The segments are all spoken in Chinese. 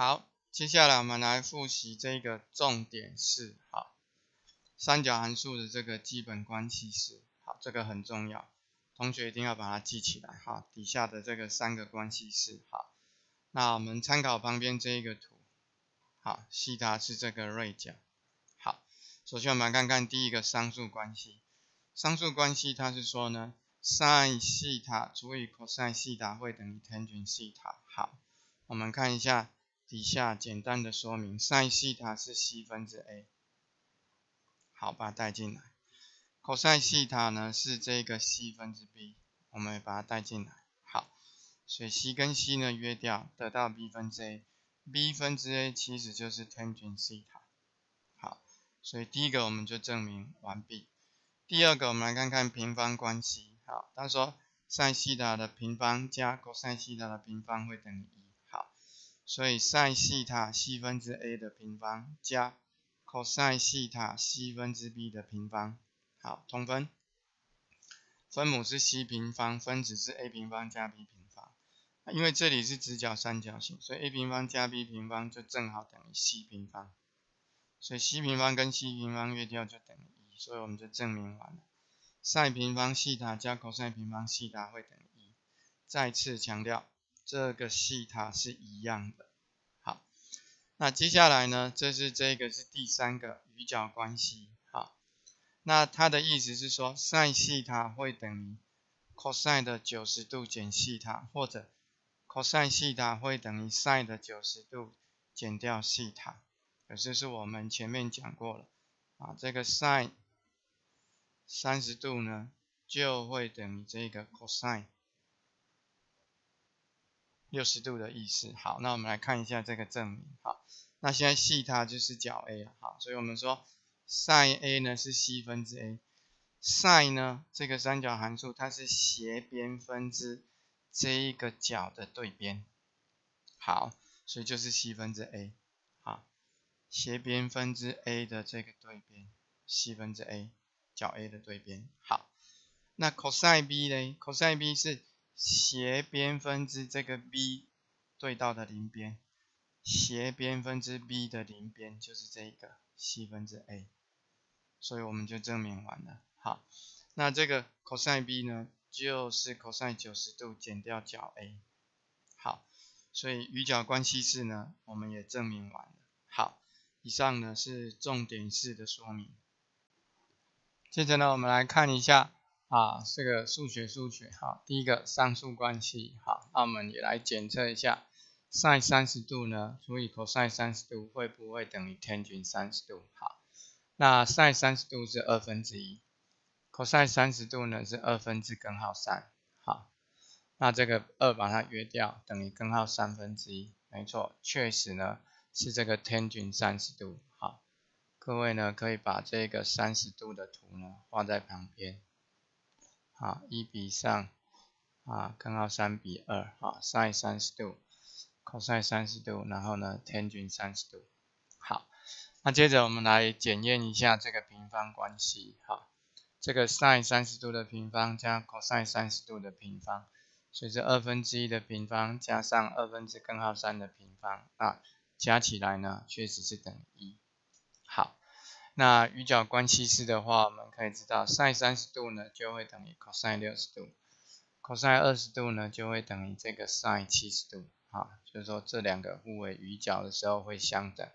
好，接下来我们来复习这个重点式，好，三角函数的这个基本关系式，好，这个很重要，同学一定要把它记起来，哈，底下的这个三个关系式，好，那我们参考旁边这一个图，好，西塔是这个锐角，好，首先我们来看看第一个商数关系，商数关系它是说呢，sin 西塔除以 cos 西塔会等于 tan 西塔，好，我们看一下。底下简单的说明，sin 西塔是 c 分之 a，好，把它带进来。cos 西塔呢是这个 c 分之 b，我们也把它带进来。好，所以 c 跟 c 呢约掉，得到 b 分之 a，b 分之 a 其实就是 tangent 西塔。好，所以第一个我们就证明完毕。第二个我们来看看平方关系。好，他说 sin 西塔的平方加 cos 西塔的平方会等于一。所以 sin 西塔 c 分之 a 的平方加 cos 西塔 c 分之 b 的平方，好，通分。分母是 c 平方，分子是 a 平方加 b 平方。因为这里是直角三角形，所以 a 平方加 b 平方就正好等于 c 平方。所以 c 平方跟 c 平方约掉就等于一，所以我们就证明完了。sin 平方西塔加 cos 平方西塔会等于一。再次强调。这个西塔是一样的。好，那接下来呢？这是这个是第三个余角关系。好，那它的意思是说，sin 西塔会等于 cos 的九十度减西塔，或者 cos 西塔会等于 sin 的九十度减掉西塔。可是是我们前面讲过了啊，这个 sin 三十度呢，就会等于这个 cosine。六十度的意思。好，那我们来看一下这个证明。好，那现在西塔就是角 A 了。好，所以我们说 sin A 呢是 c 分之 a，sin 呢这个三角函数它是斜边分之这一个角的对边。好，所以就是 c 分之 a。好，斜边分之 a 的这个对边，c 分之 a 角 A 的对边。好，那 cos B 呢？cos B 是斜边分之这个 b 对到的邻边，斜边分之 b 的邻边就是这个 c 分之 a，所以我们就证明完了。好，那这个 cos b 呢，就是 cos 九十度减掉角 a。好，所以余角关系式呢，我们也证明完了。好，以上呢是重点式的说明。接着呢，我们来看一下。啊，这个数学数学哈，第一个上述关系好，那我们也来检测一下，sin 三十度呢除以 cos 三十度会不会等于 tangent 三十度？好，那 sin 三十度是二分之一，cos 三十度呢是二分之根号三，好，那这个二把它约掉，等于根号三分之一，没错，确实呢是这个 tangent 三十度，好，各位呢可以把这个三十度的图呢画在旁边。好，一比上，啊，根号三比二，好，sin 三十度，cos 三十度，然后呢，tangent 三十度，好，那接着我们来检验一下这个平方关系，好，这个 sin 三十度的平方加 cos 三十度的平方，所以这二分之一的平方加上二分之根号三的平方，啊，加起来呢，确实是等于一，那余角关系式的话，我们可以知道，sin 三十度呢就会等于 cos 六十度，cos 二十度呢就会等于这个 sin 七十度，啊，就是说这两个互为余角的时候会相等，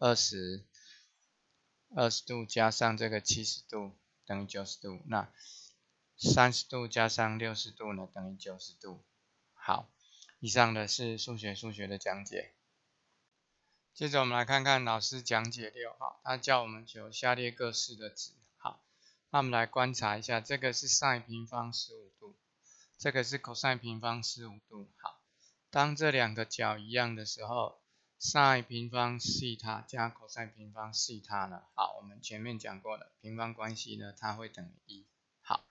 二十二十度加上这个七十度等于九十度，那三十度加上六十度呢等于九十度。好，以上的是数学数学的讲解。接着我们来看看老师讲解六号，他叫我们求下列各式的值。好，那我们来观察一下，这个是 sin 平方十五度，这个是 cos 平方十五度。好，当这两个角一样的时候，sin 平方西塔加 cos 平方西塔呢？好，我们前面讲过了，平方关系呢，它会等于一。好，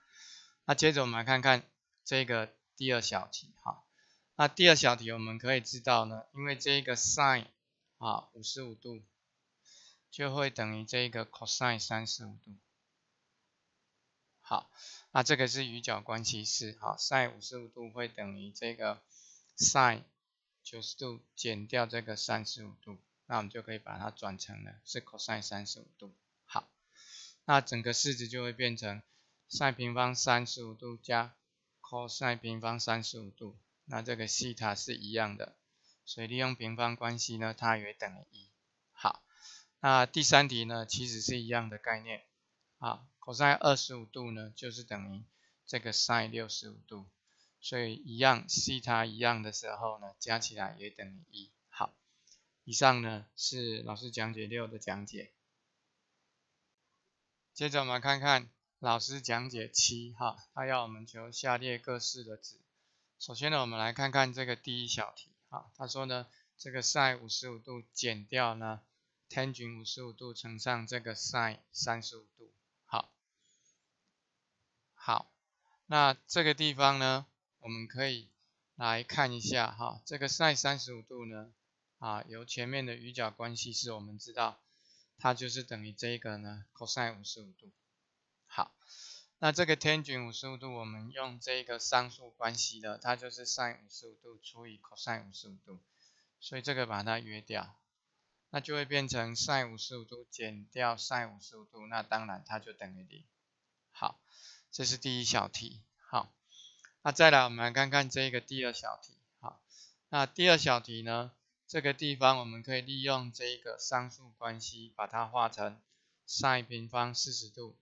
那接着我们来看看这个第二小题。好，那第二小题我们可以知道呢，因为这个 sin 啊，五十五度就会等于这个 cosine 三十五度。好，那这个是余角关系式。好，sin 五十五度会等于这个 sin 九十度减掉这个三十五度，那我们就可以把它转成了是 cosine 三十五度。好，那整个式子就会变成 sin 平方三十五度加 cosine 平方三十五度，那这个西塔是一样的，所以利用平方关系呢，它也等于一。好，那第三题呢，其实是一样的概念。啊，cos 二十五度呢，就是等于这个 sin 六十五度。所以一样，西塔一样的时候呢，加起来也等于一。好，以上呢是老师讲解六的讲解。接着我们看看老师讲解七，哈，他要我们求下列各式的值。首先呢，我们来看看这个第一小题，好，他说呢，这个 sin 五十五度减掉呢 tangent 五十五度乘上这个 sin 三十五度，好，好，那这个地方呢？我们可以来看一下哈，这个 sin 三十五度呢，啊，由前面的余角关系式，我们知道它就是等于这个呢 cosine 五十五度。好，那这个 tan 五十五度，我们用这个商数关系的，它就是 sin 五十五度除以 cos 五十五度，所以这个把它约掉，那就会变成 sin 五十五度减掉 sin 五十五度，那当然它就等于零。好，这是第一小题。好。那再来，我们来看看这个第二小题。好，那第二小题呢，这个地方我们可以利用这个商数关系，把它化成 sin 平方四十度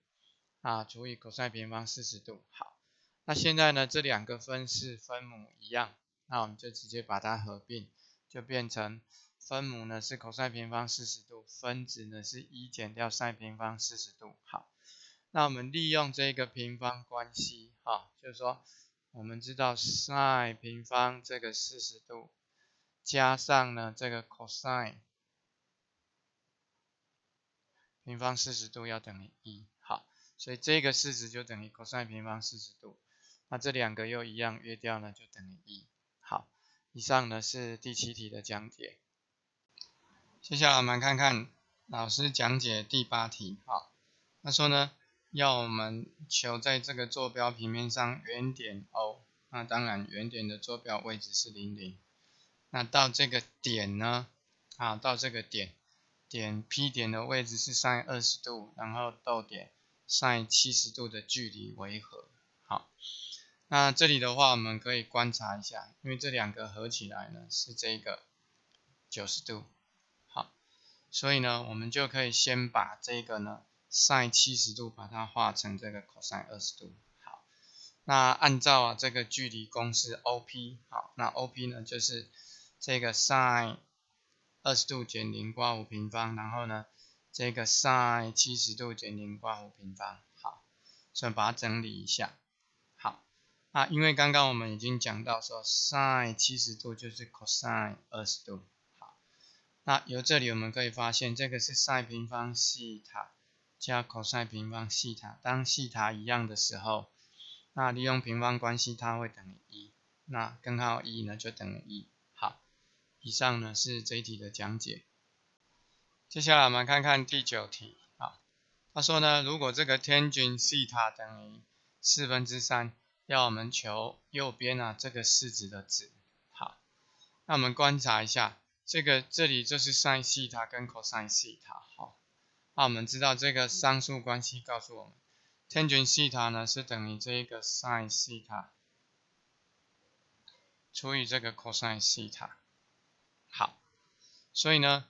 啊除以 cos 平方四十度。好，那现在呢，这两个分式分母一样，那我们就直接把它合并，就变成分母呢是 cos 平方四十度，分子呢是一减掉 sin 平方四十度。好，那我们利用这个平方关系，哈，就是说。我们知道 sin 平方这个四十度，加上呢这个 cos 平方四十度要等于一，所以这个式子就等于 cosine 平方四十度，那这两个又一样约掉呢就等于一，好，以上呢是第七题的讲解，接下来我们看看老师讲解第八题，好，他说呢。要我们求在这个坐标平面上原点 O，那当然原点的坐标位置是零零。那到这个点呢，啊，到这个点，点 P 点的位置是 sin 二十度，然后逗点 sin 七十度的距离为何？好，那这里的话我们可以观察一下，因为这两个合起来呢是这个九十度，好，所以呢我们就可以先把这个呢。sin 七十度，把它化成这个 cos 二十度。好，那按照啊这个距离公式 OP，好，那 OP 呢就是这个 sin 二十度减零刮五平方，然后呢这个 sin 七十度减零括弧平方。好，所以把它整理一下。好，那因为刚刚我们已经讲到说 sin 七十度就是 cos 二十度。好，那由这里我们可以发现，这个是 sin 平方西塔。加 cos 平方西塔，当西塔一样的时候，那利用平方关系，它会等于一。那根号一呢，就等于一。好，以上呢是这一题的讲解。接下来我们看看第九题。啊，他说呢，如果这个天均西塔等于四分之三，要我们求右边啊这个式子的值。好，那我们观察一下，这个这里就是 sin 西塔跟 cos 西塔。好。那我们知道这个商数关系告诉我们，tan 西塔呢是等于这个 sin 西塔除以这个 cos 西塔。好，所以呢，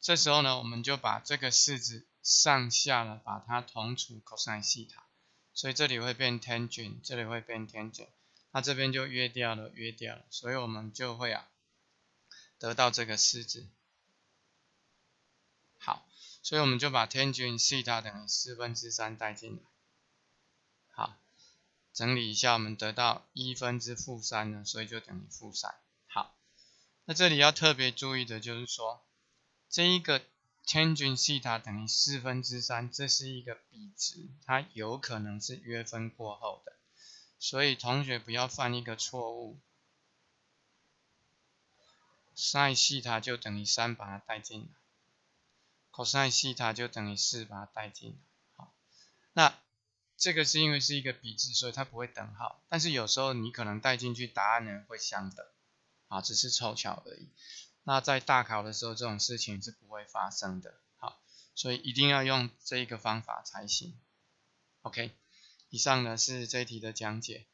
这时候呢，我们就把这个式子上下呢把它同除 cos 西塔，所以这里会变 tangent，这里会变 tangent，那这边就约掉了，约掉了，所以我们就会啊得到这个式子。好。所以我们就把天均西塔等于四分之三带进来。好，整理一下，我们得到一分之负三呢，所以就等于负三。好，那这里要特别注意的就是说，这一个天均西塔等于四分之三，这是一个比值，它有可能是约分过后的，所以同学不要犯一个错误，sin 西塔就等于三，把它带进来。cos 西塔就等于四，把它带进来。好，那这个是因为是一个比值，所以它不会等号。但是有时候你可能带进去，答案呢会相等。啊，只是凑巧而已。那在大考的时候，这种事情是不会发生的，好，所以一定要用这一个方法才行。OK，以上呢是这一题的讲解。